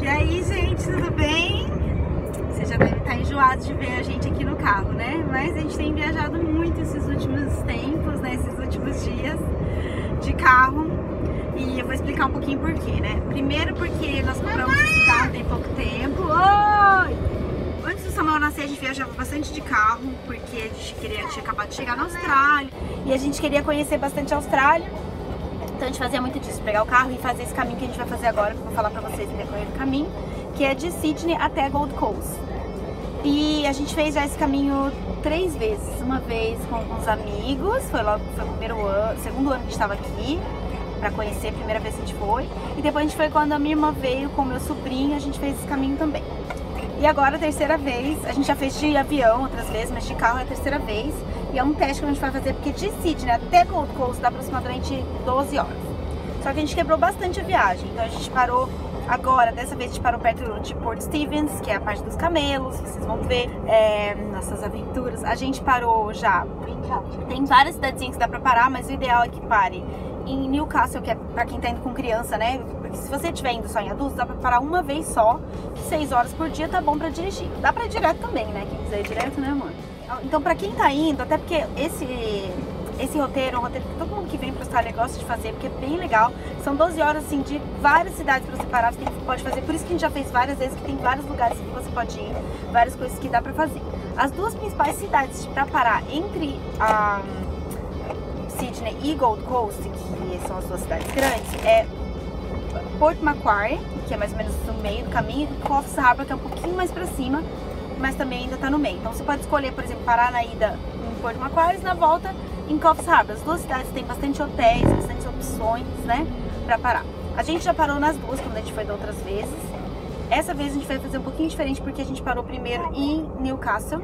E aí, gente, tudo bem? Você já deve estar enjoado de ver a gente aqui no carro, né? Mas a gente tem viajado muito esses últimos tempos, né? Esses últimos dias de carro. E eu vou explicar um pouquinho por quê, né? Primeiro porque nós compramos esse carro tem pouco tempo. Oi! Antes do Samuel nascer, a gente viajava bastante de carro, porque a gente queria, tinha acabado de chegar na Austrália. E a gente queria conhecer bastante a Austrália. A gente fazia muito disso, pegar o carro e fazer esse caminho que a gente vai fazer agora, que eu vou falar pra vocês no decorrer do caminho, que é de Sydney até Gold Coast. E a gente fez já esse caminho três vezes. Uma vez com alguns amigos, foi logo foi o primeiro ano, segundo ano que estava aqui para conhecer, a primeira vez que a gente foi. E depois a gente foi quando a minha irmã veio com o meu sobrinho, a gente fez esse caminho também. E agora a terceira vez, a gente já fez de avião outras vezes, mas de carro é a terceira vez. E é um teste que a gente vai fazer, porque de Sydney até Gold Coast dá aproximadamente 12 horas. Só que a gente quebrou bastante a viagem, então a gente parou agora, dessa vez a gente parou perto de Port Stevens, que é a parte dos camelos, vocês vão ver é, nossas aventuras. A gente parou já, tem várias cidadezinhas que dá pra parar, mas o ideal é que pare em Newcastle, que é pra quem tá indo com criança, né? Porque se você estiver indo só em adultos, dá pra parar uma vez só, seis horas por dia, tá bom pra dirigir. Dá pra ir direto também, né? Quem quiser ir direto, né, amor? Então, pra quem tá indo, até porque esse, esse roteiro é um roteiro que todo mundo que vem pra Austrália gosta de fazer, porque é bem legal. São 12 horas, assim, de várias cidades pra você parar, você pode fazer. Por isso que a gente já fez várias vezes, que tem vários lugares que você pode ir, várias coisas que dá pra fazer. As duas principais cidades pra parar entre a Sydney e Gold Coast, que são as duas cidades grandes, é Port Macquarie, que é mais ou menos no meio do caminho, e Coffs Harbour, que é um pouquinho mais pra cima, mas também ainda tá no meio. Então você pode escolher, por exemplo, parar na ida em Port Macquarie e na volta em Coffs Harbour. As duas cidades têm bastante hotéis, bastante opções, né, pra parar. A gente já parou nas duas, quando a gente foi da outras vezes. Essa vez a gente vai fazer um pouquinho diferente, porque a gente parou primeiro em Newcastle,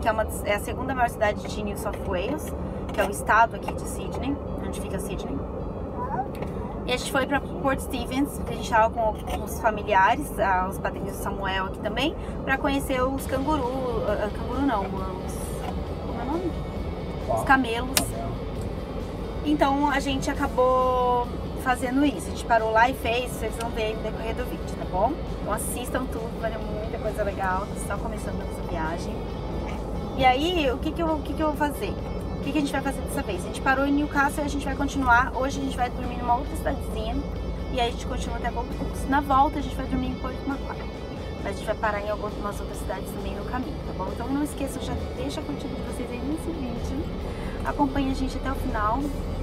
que é, uma, é a segunda maior cidade de New South Wales, que é o estado aqui de Sydney, onde fica Sydney. E a gente foi para Port Stevens, que a gente estava com os familiares, ah, os padrinhos do Samuel aqui também, para conhecer os canguru, uh, canguru não, os, como é o nome? Os camelos. Então a gente acabou fazendo isso, a gente parou lá e fez, vocês vão ver no decorrer do vídeo, tá bom? Então assistam tudo, valeu muita coisa legal, só começando essa viagem. E aí, o que que eu, o que que eu vou fazer? Que, que a gente vai fazer dessa vez? A gente parou em Newcastle e a gente vai continuar. Hoje a gente vai dormir numa outra cidadezinha e aí a gente continua até Gold Coast. Na volta a gente vai dormir em Porto Macquarie. Mas a gente vai parar em algumas outras cidades também no caminho, tá bom? Então não esqueçam, já deixa a curtida de vocês aí nesse vídeo. Acompanhe a gente até o final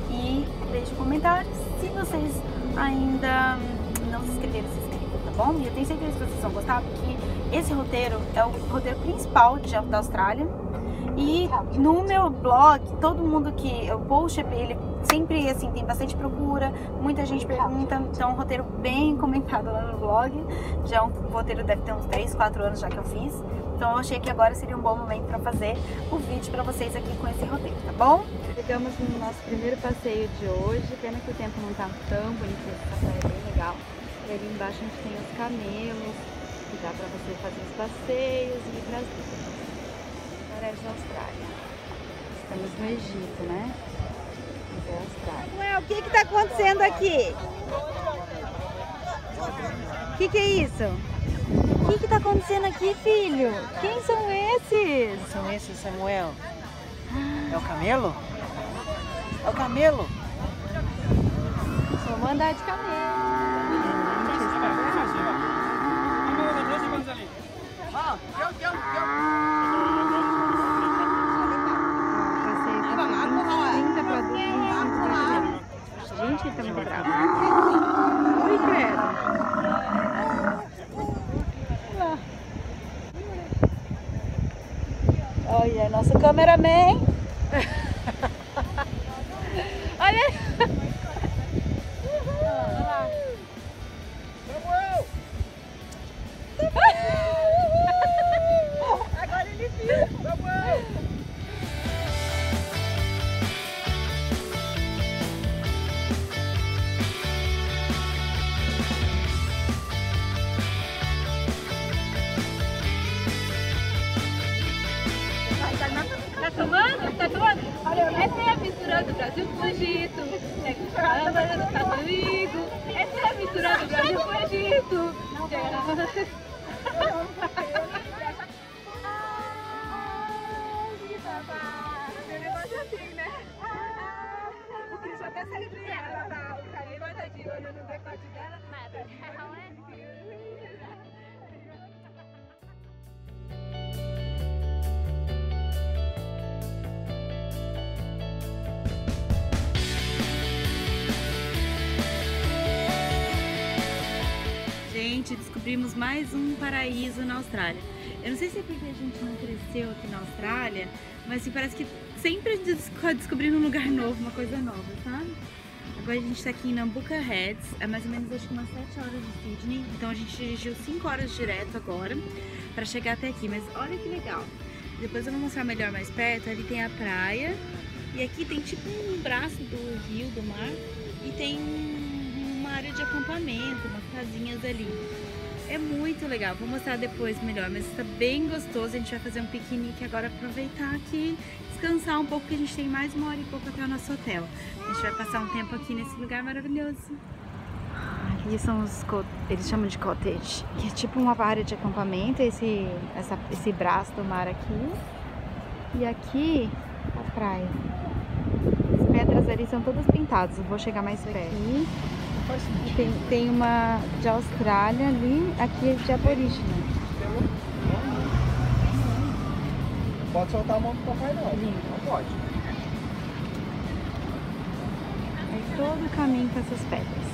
e deixe um comentário. Se vocês ainda não se inscreveram, se inscrevam, tá bom? E eu tenho certeza que vocês vão gostar, porque esse roteiro é o roteiro principal de, da Austrália. E no meu blog, todo mundo que eu post, ele sempre assim tem bastante procura, muita gente pergunta, então é um roteiro bem comentado lá no blog. Já é um roteiro deve ter uns 3, 4 anos já que eu fiz. Então eu achei que agora seria um bom momento para fazer o vídeo para vocês aqui com esse roteiro, tá bom? Chegamos no nosso primeiro passeio de hoje, pena que o tempo não tá tão bonito, essa praia é bem legal. E ali embaixo a gente tem os camelos, que dá para você fazer os passeios e ir para as dunas. Parece a Austrália. Estamos no Egito, né? Mas é Austrália. Ué, o que que tá acontecendo aqui? O que que é isso? O que que tá acontecendo aqui, filho? Quem são esses? São esses, Samuel? É o camelo? É o camelo? Vamos andar de camelo. Passeio Gente, ele tá muito bravo. Ui, credo. Olha, nosso cameraman. até saiu de ela, tá? O carinha guardadinho olhando o decote dela. Descobrimos mais um paraíso na Austrália. Eu não sei se é porque a gente não cresceu aqui na Austrália, mas assim, parece que sempre a gente desco- descobrindo um lugar novo, uma coisa nova, sabe? Agora a gente tá aqui em Nambucca Heads, é mais ou menos acho que umas 7 horas de Sydney, então a gente dirigiu 5 horas direto agora pra chegar até aqui, mas olha que legal. Depois eu vou mostrar melhor mais perto, ali tem a praia e aqui tem tipo um braço do rio, do mar e tem um- área de acampamento, umas casinhas ali. É muito legal, vou mostrar depois melhor, mas está bem gostoso. A gente vai fazer um piquenique agora, aproveitar aqui, descansar um pouco, porque a gente tem mais uma hora e pouco até o nosso hotel. A gente vai passar um tempo aqui nesse lugar maravilhoso. Aqui são os, eles chamam de cottage, que é tipo uma área de acampamento, esse, essa, esse braço do mar aqui. E aqui a praia. As pedras ali são todas pintadas, eu vou chegar mais perto. Aqui. Tem, tem uma de Austrália ali, aqui é de aborígene. Pode soltar a mão do papai não. Lindo. Não pode. Aí todo o caminho com essas pedras.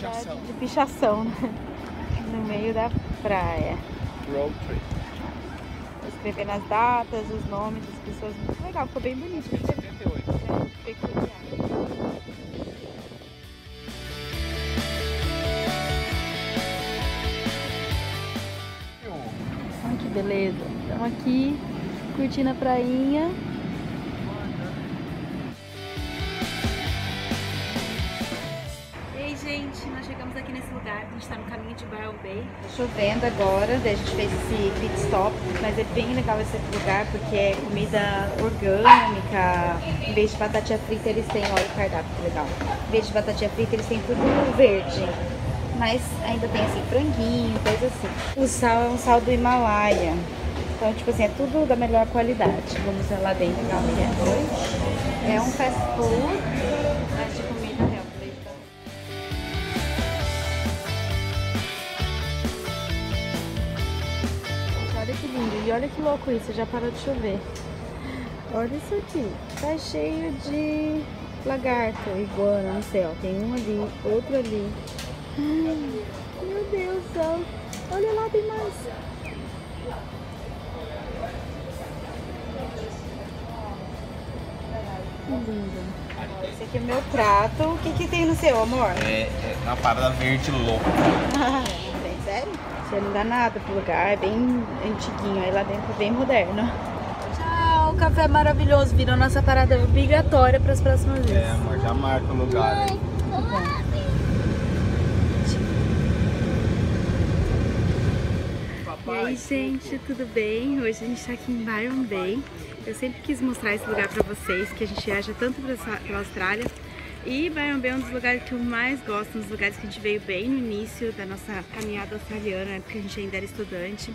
Chação. De pichação, né? No meio da praia. Road trip. Vou escrever nas datas, os nomes das pessoas. Muito legal, ficou bem bonito. 78. É, peculiar. Beleza. Estamos aqui curtindo a prainha. E aí, gente, nós chegamos aqui nesse lugar. A gente está no caminho de Byron Bay. Tá chovendo agora, daí a gente fez esse pit stop, mas é bem legal esse lugar porque é comida orgânica. Em vez de batatinha frita, eles têm, olha o cardápio que legal. Em vez de batatinha frita, eles têm tudo verde. Mas ainda tem assim, franguinho, coisa assim. O sal é um sal do Himalaia. Então, tipo assim, é tudo da melhor qualidade. Vamos ver lá dentro legal que é. É um fast food, healthy. Olha que lindo. E olha que louco isso, já parou de chover. Olha isso aqui. Tá cheio de lagarto, iguana, não sei, ó. Tem um ali, outro ali. Meu Deus do céu. Olha lá, tem mais. Lindo. Esse aqui é meu prato. O que, que tem no seu, amor? É, é uma parada verde louca. Bem sério? Você não dá nada pro lugar, é bem antiguinho, aí lá dentro é bem moderno. Tchau, café maravilhoso, virou nossa parada obrigatória para as próximas vezes. É, amor, já marca o lugar. E aí, gente, tudo bem? Hoje a gente tá aqui em Byron Bay. Eu sempre quis mostrar esse lugar pra vocês, que a gente viaja tanto pela Austrália. E Byron Bay é um dos lugares que eu mais gosto, um dos lugares que a gente veio bem no início da nossa caminhada australiana, né, porque a gente ainda era estudante.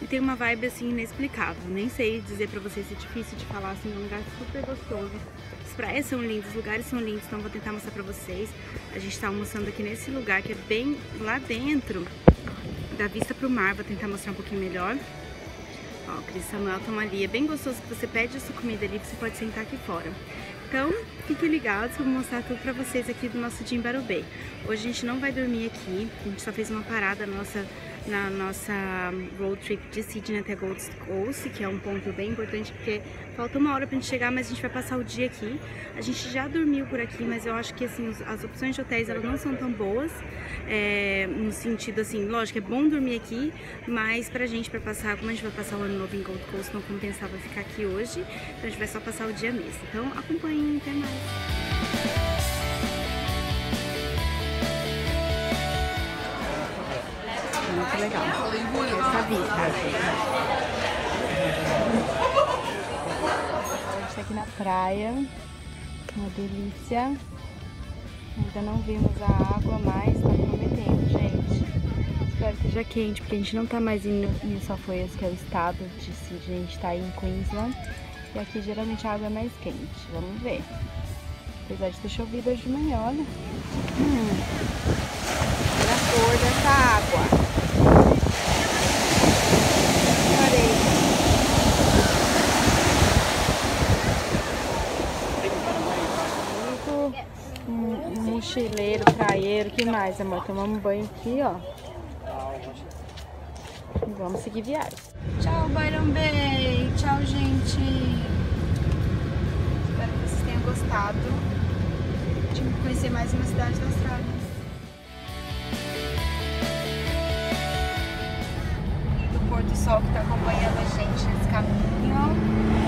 E tem uma vibe assim inexplicável. Nem sei dizer pra vocês, é difícil de falar assim, é um lugar super gostoso. As praias são lindas, os lugares são lindos, então vou tentar mostrar pra vocês. A gente tá almoçando aqui nesse lugar que é bem lá dentro da vista pro mar, vou tentar mostrar um pouquinho melhor. Ó, o Cris Samuel estão ali, é bem gostoso que você pede a sua comida ali, você pode sentar aqui fora. Então, fiquem ligados, vou mostrar tudo pra vocês aqui do nosso dia em. Hoje a gente não vai dormir aqui, a gente só fez uma parada nossa, na nossa road trip de Sydney até Gold Coast, que é um ponto bem importante, porque falta uma hora pra gente chegar, mas a gente vai passar o dia aqui. A gente já dormiu por aqui, mas eu acho que assim, as opções de hotéis elas não são tão boas, é, no sentido assim, lógico, é bom dormir aqui, mas pra gente, pra passar, como a gente vai passar o ano novo em Gold Coast, não compensava ficar aqui hoje, então a gente vai só passar o dia mesmo. Então acompanhem, até mais. Legal. Vista. A gente tá aqui na praia. Uma delícia. Ainda não vimos a água, mas tá prometendo, gente. espero que esteja quente, porque a gente não tá mais indo em Safoias, que é o estado de Sydney, a gente tá em Queensland. E aqui geralmente a água é mais quente. Vamos ver. Apesar de ter chovido hoje de manhã, olha. Hum. Olha a cor dessa água. Um, um mochileiro, praieiro, que mais, amor? Tomamos banho aqui, ó. E vamos seguir viagem. Tchau, Byron Bay. Tchau, gente. Espero que vocês tenham gostado de conhecer mais uma cidade da Austrália. Do pôr do sol que tá acompanhando a gente nesse caminho.